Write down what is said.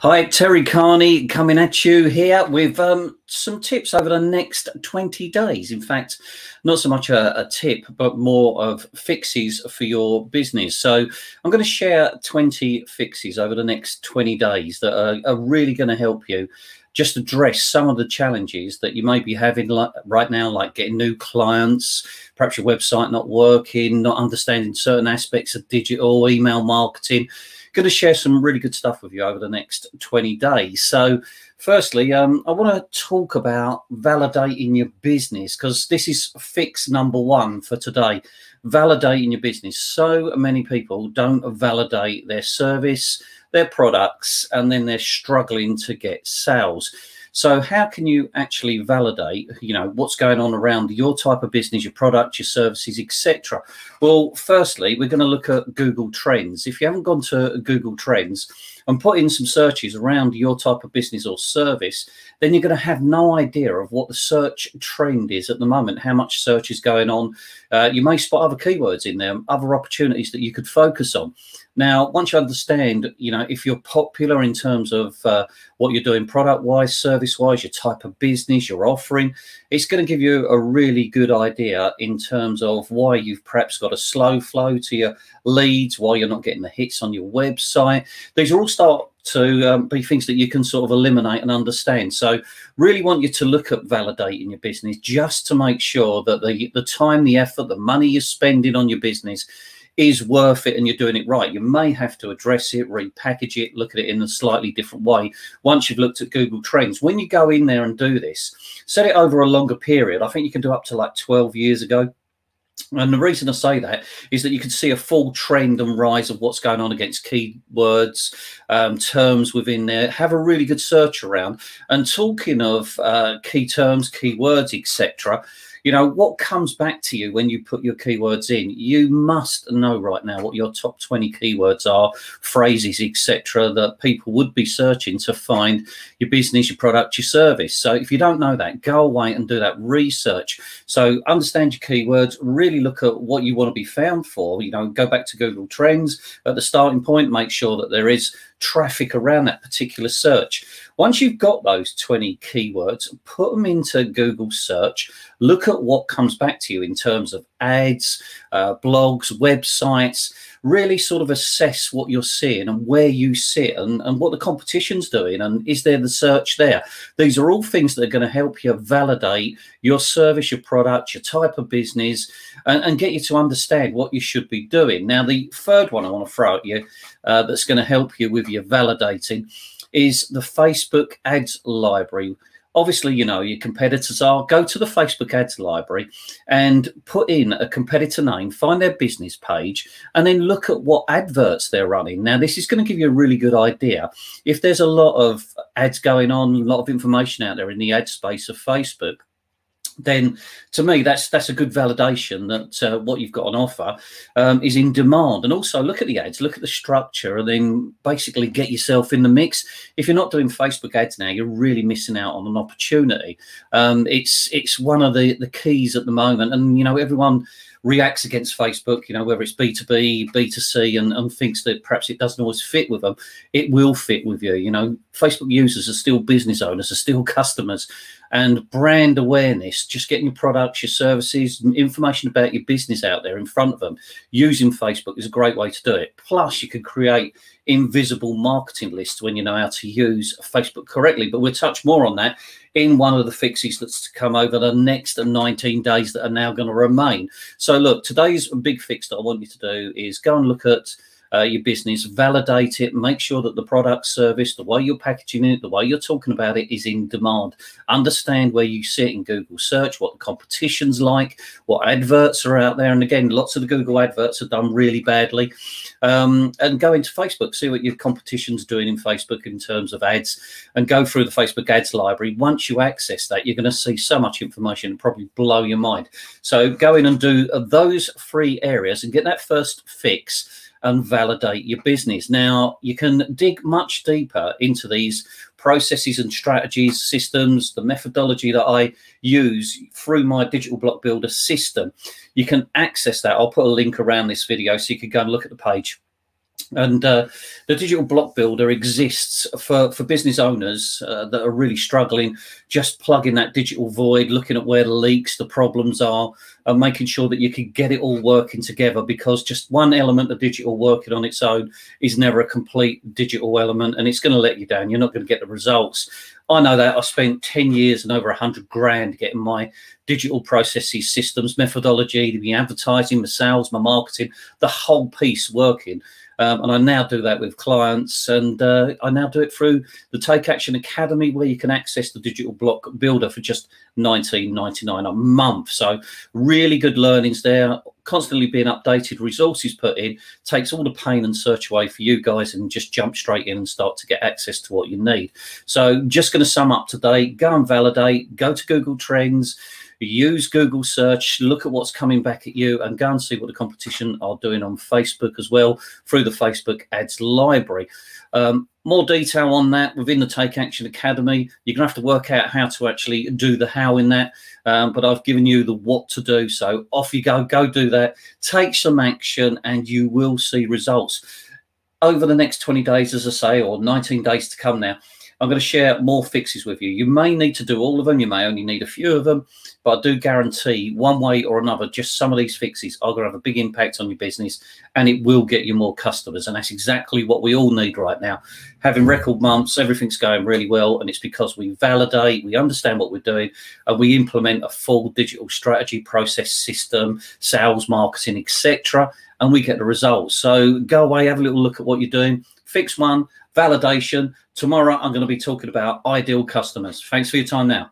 Hi, Terry Carney coming at you here with um, some tips over the next 20 days. In fact, not so much a, a, tip, but more of fixes for your business. So I'm going to share 20 fixes over the next 20 days that are, are really going to help you just address some of the challenges that you may be having like, right now, like getting new clients, perhaps your website not working, not understanding certain aspects of digital, email marketing going to share some really good stuff with you over the next 20 days. So, firstly, um, I want to talk about validating your business because this is fix number one for today. Validating your business. So many people don't validate their service, their products, and then they're struggling to get sales. So how can you actually validate, you know, what's going on around your type of business, your product, your services, etc.? Well, firstly, we're going to look at Google Trends. If you haven't gone to Google Trends and put in some searches around your type of business or service, then you're going to have no idea of what the search trend is at the moment, how much search is going on. Uh, you may spot other keywords in there, other opportunities that you could focus on. Now, once you understand, you know, if you're popular in terms of uh, what you're doing product wise, service wise, your type of business, your offering, it's going to give you a really good idea in terms of why you've perhaps got a slow flow to your leads, why you're not getting the hits on your website. These are all start to um, be things that you can sort of eliminate and understand. So, really want you to look at validating your business just to make sure that the the time, the effort, the money you're spending on your business is worth it and you're doing it right. You may have to address it, repackage it, look at it in a slightly different way once you've looked at Google Trends. When you go in there and do this, set it over a longer period. I think you can do up to like 12 years ago. And the reason I say that is that you can see a full trend and rise of what's going on against keywords, um, terms within there. Have a really good search around. And talking of uh, key terms, keywords, etc., you know what comes back to you when you put your keywords in? You must know right now what your top 20 keywords are phrases etc that people would be searching to find your business your product your service. So if you don't know that go away and do that research. So understand your keywords really look at what you want to be found for. You know go back to google trends. At the starting point make sure that there is traffic around that particular search. Once you've got those 20 keywords, put them into Google search, look at what comes back to you in terms of ads, uh, blogs, websites, really sort of assess what you're seeing and where you sit and, and what the competition's doing and is there the search there. These are all things that are going to help you validate your service, your product, your type of business, and, and get you to understand what you should be doing. Now, the third one I want to throw at you uh, that's going to help you with your validating is the Facebook ads library obviously you know your competitors are go to the facebook ads library and put in a competitor name find their business page and then look at what adverts they're running. Now this is going to give you a really good idea. If there's a lot of ads going on a lot of information out there in the ad space of facebook then to me that's that's a good validation that uh, what you've got on offer um, is in demand. And also look at the ads look at the structure and then basically get yourself in the mix. If you're not doing facebook ads now you're really missing out on an opportunity. Um, it's it's one of the the keys at the moment. And you know everyone reacts against Facebook, you know, whether it's B2B, B2C, and, and thinks that perhaps it doesn't always fit with them, it will fit with you. You know, Facebook users are still business owners, are still customers. And brand awareness, just getting your products, your services, information about your business out there in front of them using Facebook is a great way to do it. Plus, you can create invisible marketing lists when you know how to use Facebook correctly. But we'll touch more on that in one of the fixes that's to come over the next 19 days that are now going to remain. So, look, today's big fix that I want you to do is go and look at uh, your business, validate it, make sure that the product, service, the way you're packaging it, the way you're talking about it is in demand. Understand where you sit in Google search, what the competition's like, what adverts are out there. And again, lots of the Google adverts are done really badly. Um, and go into Facebook, see what your competition's doing in Facebook in terms of ads, and go through the Facebook ads library. Once you access that, you're going to see so much information probably blow your mind. So go in and do those three areas and get that first fix and validate your business. Now, you can dig much deeper into these processes and strategies, systems, the methodology that I use through my digital block builder system. You can access that. I'll put a link around this video so you can go and look at the page And uh, the digital block builder exists for, for business owners uh, that are really struggling, just plugging that digital void, looking at where the leaks, the problems are, and making sure that you can get it all working together because just one element of digital working on its own is never a complete digital element and it's going to let you down. You're not going to get the results. I know that I spent 10 years and over 100 grand getting my digital processes, systems, methodology, the advertising, my sales, my marketing, the whole piece working. Um, and I now do that with clients, and uh, I now do it through the Take Action Academy, where you can access the digital block builder for just 19.99 a month. So really good learnings there. Constantly being updated, resources put in, takes all the pain and search away for you guys, and just jump straight in and start to get access to what you need. So just going to sum up today. Go and validate. Go to Google Trends use Google search, look at what's coming back at you, and go and see what the competition are doing on Facebook as well through the Facebook ads library. Um, more detail on that within the Take Action Academy. You're going to have to work out how to actually do the how in that, um, but I've given you the what to do. So off you go, go do that, take some action, and you will see results over the next 20 days, as I say, or 19 days to come now. I'm going to share more fixes with you. You may need to do all of them. You may only need a few of them, but I do guarantee one way or another, just some of these fixes are going to have a big impact on your business and it will get you more customers. And that's exactly what we all need right now. Having record months, everything's going really well. And it's because we validate, we understand what we're doing, and we implement a full digital strategy process system, sales, marketing, etc. And we get the results. So go away, have a little look at what you're doing. Fix one, validation. Tomorrow, I'm going to be talking about ideal customers. Thanks for your time now.